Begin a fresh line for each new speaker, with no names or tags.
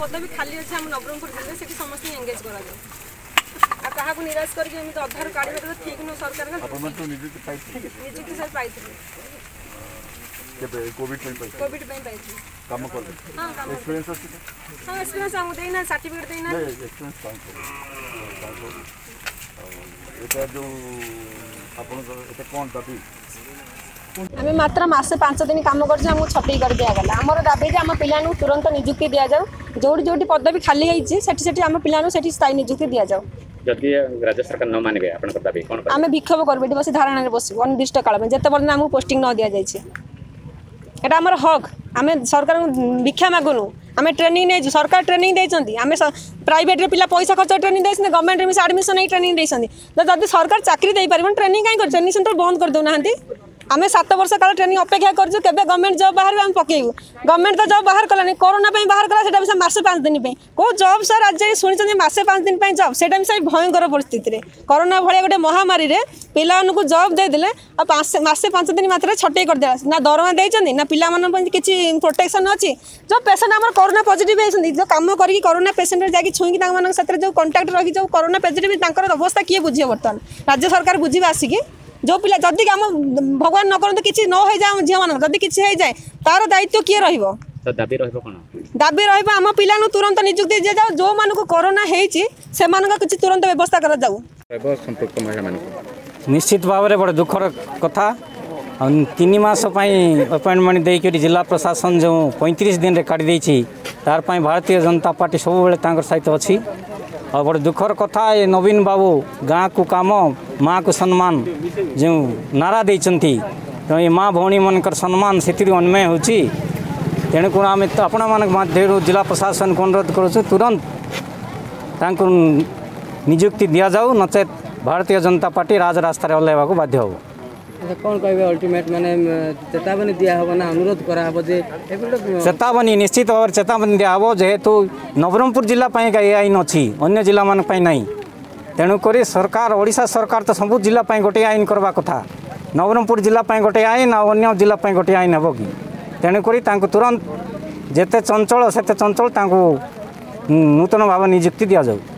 পদবী খালি আছে আমার নবরঙ্গপুর জেলায় সেটি সমস্ত এঙ্গেজ করা যায় আর কাহাকে নিরাশ করি এমনি অধার কাড়িবা
তো ঠিক নয় সরকার
নিযুক্তি স্যার পাই
କେବେ କୋଭିଡ୍ ପାଇଁ ପାଇଛି
କୋଭିଡ୍ ପାଇଁ ପାଇଛି
କାମ କଲେ
ହଁ କାମ
ଏକ୍ସପିରିଏନ୍ସ ଅଛି
ହଁ ଏକ୍ସପିରିଏନ୍ସ ଆମକୁ ଦେଇନା ସାର୍ଟିଫିକେଟ୍ ଦେଇନା
ଏକ୍ସପିରିଏନ୍ସ କାମ କଲେ ଏଟା ଯୋଉ ଆପଣଙ୍କର ଏଟା କ'ଣ ଦାବି
ଆମେ ମାତ୍ର ମାସେ ପାଞ୍ଚ ଦିନ କାମ କରୁଛୁ ଆମକୁ ଛଟେଇ କରିଦିଆଗଲା ଆମର ଦାବି ଯେ ଆମ ପିଲାଙ୍କୁ ତୁରନ୍ତ ନିଯୁକ୍ତି ଦିଆଯାଉ ଯୋଉଠି ଯୋଉଠି ପଦବୀ ଖାଲି ହେଇଛି ସେଠି ସେଠି ଆମ ପିଲାମାନଙ୍କୁ ସେଠି ସ୍ଥାୟୀ ନିଯୁକ୍ତି ଦିଆଯାଉ
ଯଦି ରାଜ୍ୟ ସରକାର ନ ମାନିବେ ଆପଣଙ୍କ ଦାବି କ'ଣ
ଆମେ ବିକ୍ଷୋଭ କରିବୁ ଏଠି ବସି ଧାରଣାରେ ବସିବୁ ଅନିର୍ଦ୍ଦିଷ୍ଟ କାଳ ପାଇଁ ଯେତେ ପର୍ଯ୍ୟନ୍ତ ଆମକୁ ପୋଷ୍ଟିଂ ନ ଦିଆଯାଇଛି ଏଇଟା ଆମର ହକ୍ ଆମେ ସରକାରଙ୍କୁ ଭିକ୍ଷା ମାଗୁନୁ ଆମେ ଟ୍ରେନିଂ ନେଇଛୁ ସରକାର ଟ୍ରେନିଂ ଦେଇଛନ୍ତି ଆମେ ପ୍ରାଇଭେଟ୍ରେ ପିଲା ପଇସା ଖର୍ଚ୍ଚ ଟ୍ରେନିଂ ଦେଇଛନ୍ତି ଗଭର୍ଣ୍ଣମେଣ୍ଟରେ ମିଶି ଆଡ଼ମିସନ୍ ନେଇ ଟ୍ରେନିଂ ଦେଇଛନ୍ତି ଯଦି ସରକାର ଚାକିରି ଦେଇପାରିବନି ଟ୍ରେନିଂ କାହିଁ କରି ଟ୍ରେନିଂ ସେଣ୍ଟର ବନ୍ଦ କରିଦେଉନାହାନ୍ତି আমি সাত বর্ষ কাল ট্রেনিং অপেক্ষা করছু কেবে গভর্নমেন্ট জব বাহার আমি পকাইবু গভর্নমেন্ট তো জব বাহার কলানি করোনা পাই বাহার কলা সেটা সে মাসে পাঁচ দিন কেউ জব স্যার আজ যাই শুনেছেন মাসে পাঁচ দিন পাই জব সেটা সে ভয়ঙ্কর পরিস্থিতিরে করোনা ভাই গোটে মহামারী পিলা মানুষ জব দিয়ে আর মাসে পাঁচ দিন মাত্র ছটাই করে দেওয়া না দরমা দিয়েছেন না পিলা মানুষ কিছু প্রোটেকশন অছি যে পেসেন্ট আমার করোনা পজিটিভ হয়েছেন যে কাম করি করোনা পেসেন্টের যাই ছুঁকি তাঙ্ক সাথে যে কন্টাক্ট রাখি যে করোনা পজিটিভ তাঁর অবস্থা কি বুঝিয়ে বর্তমান রাজ্য সরকার বুঝবে আসিকি ଯେଉଁ ପିଲା ଯଦି ଆମ ଭଗବାନ ନ କରନ୍ତୁ କିଛି ନ ହେଇଯାଏ ଆମ ଝିଅମାନଙ୍କ ଯଦି କିଛି ହେଇଯାଏ ତାର ଦାୟିତ୍ୱ କିଏ ରହିବ
ଦାବି ରହିବ କ'ଣ
ଦାବି ରହିବ ଆମ ପିଲାଙ୍କୁ ତୁରନ୍ତ ନିଯୁକ୍ତି ଦିଆଯାଉ ଯେଉଁମାନଙ୍କୁ କରୋନା ହେଇଛି ସେମାନଙ୍କ କିଛି ତୁରନ୍ତ ବ୍ୟବସ୍ଥା କରାଯାଉ
ସମ୍ପୃକ୍ତ ମହିଳାମାନଙ୍କୁ
ନିଶ୍ଚିତ ଭାବରେ ବଡ଼ ଦୁଃଖର କଥା ତିନି ମାସ ପାଇଁ ଆପଏଣ୍ଟମେଣ୍ଟ ଦେଇକରି ଜିଲ୍ଲା ପ୍ରଶାସନ ଯେଉଁ ପଇଁତିରିଶ ଦିନରେ କାଢ଼ିଦେଇଛି ତାର ପାଇଁ ଭାରତୀୟ ଜନତା ପାର୍ଟି ସବୁବେଳେ ତାଙ୍କର ସହିତ ଅଛି ଆଉ ବଡ଼ ଦୁଃଖର କଥା ଏ ନବୀନ ବାବୁ ଗାଁକୁ କାମ माँ को सम्मान जो नारा देती ତେଣୁ ଏ ମା' ଭଉଣୀମାନଙ୍କର ସମ୍ମାନ ସେଥିରୁ ଅନ୍ମୟ ହେଉଛି ତେଣୁକରି ଆମେ ତ ଆପଣମାନଙ୍କ ମଧ୍ୟରୁ ଜିଲ୍ଲା ପ୍ରଶାସନକୁ ଅନୁରୋଧ କରୁଛୁ ତୁରନ୍ତ ତାଙ୍କୁ ନିଯୁକ୍ତି ଦିଆଯାଉ ନଚେତ୍ ଭାରତୀୟ ଜନତା ପାର୍ଟି ରାଜରାସ୍ତାରେ ଓହ୍ଲାଇବାକୁ ବାଧ୍ୟ ହେବ
କ'ଣ କହିବେ ଅଲ୍ଟିମେଟ୍ ମାନେ ଚେତାବନୀ ଦିଆହେବ ନା ଅନୁରୋଧ କରାହେବ ଯେ
ଚେତାବନୀ ନିଶ୍ଚିତ ଭାବରେ ଚେତାବନୀ ଦିଆହେବ ଯେହେତୁ ନବରଙ୍ଗପୁର ଜିଲ୍ଲା ପାଇଁ ଆଇନ ଅଛି ଅନ୍ୟ ଜିଲ୍ଲାମାନଙ୍କ ପାଇଁ ନାହିଁ তেণুকরি সরকার ওড়িশা সরকার তো সবু জেলা গোটে আইন করবা কথা নবরঙ্গপুর জেলা গোটে আইন আর অন্য জেলা গোটে আইন হব কি তেণুকরি তাঁকু তুরন্ত যেতে চঞ্চল সেতে চঞ্চল তাঁকু নূতন ভাবে নিযুক্তি দিয়া যাও